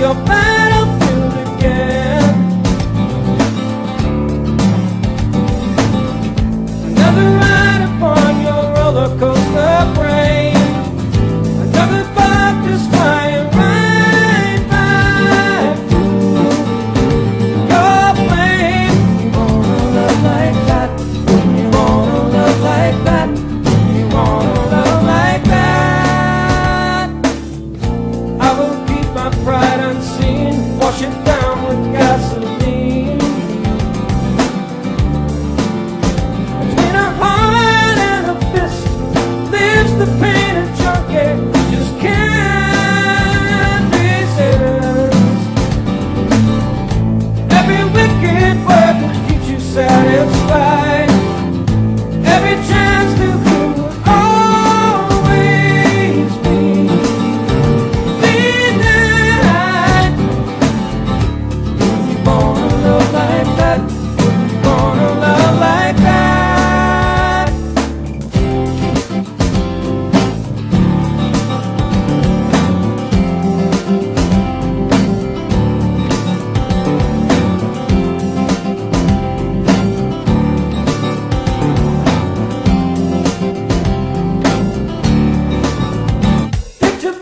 your should burn.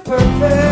perfect.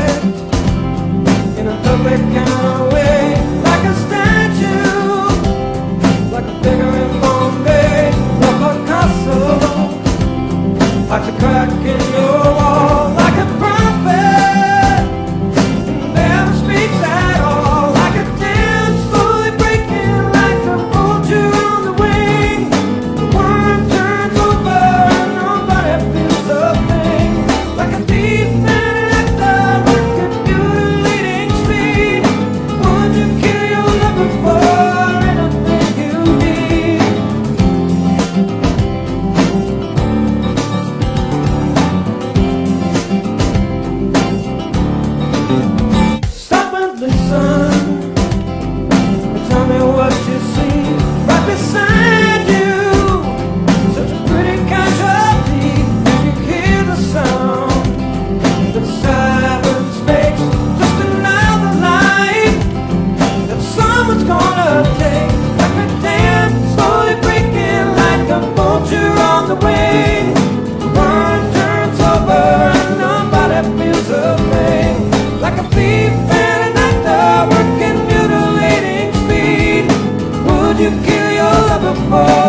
sun. Oh.